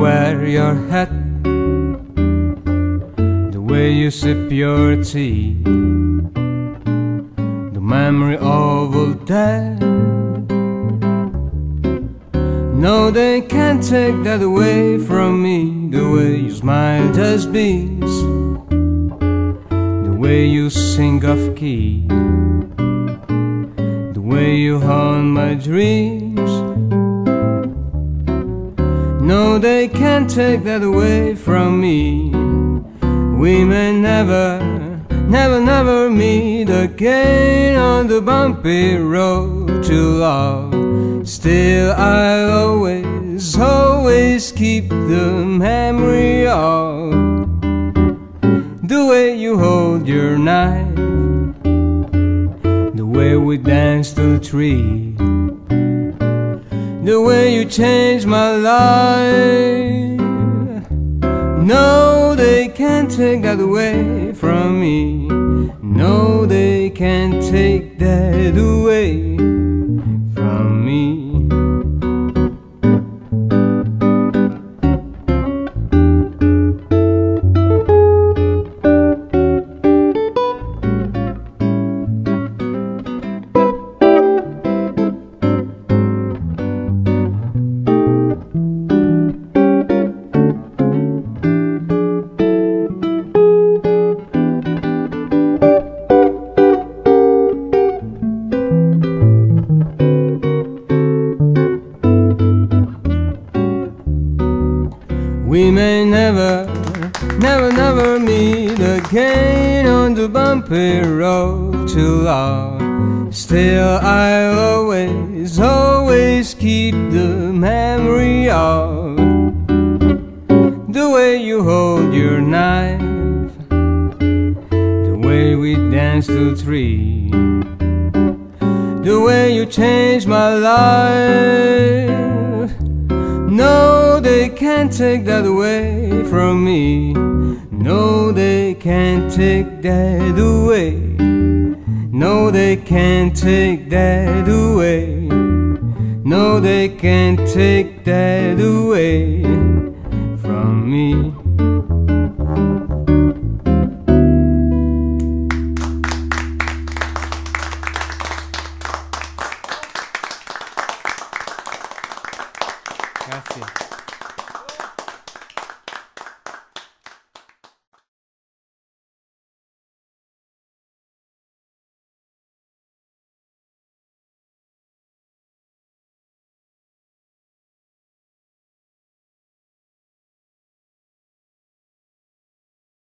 wear your hat, the way you sip your tea, the memory of that. No, they can't take that away from me. The way you smile just beats, the way you sing off key, the way you haunt my dreams. No, they can't take that away from me. We may never, never, never meet again on the bumpy road to love. Still, I'll always, always keep the memory of the way you hold your knife, the way we danced to the tree, the way you changed my life. No, they can't take that away from me. No, they can't take that away We may never, never, never meet again on the bumpy road to love. Still, I'll always, always keep the memory of the way you hold your knife, the way we danced the tree, the way you changed my life. No, they can't take that away from me. No, they can't take that away. No, they can't take that away. No, they can't take that away from me. Grazie.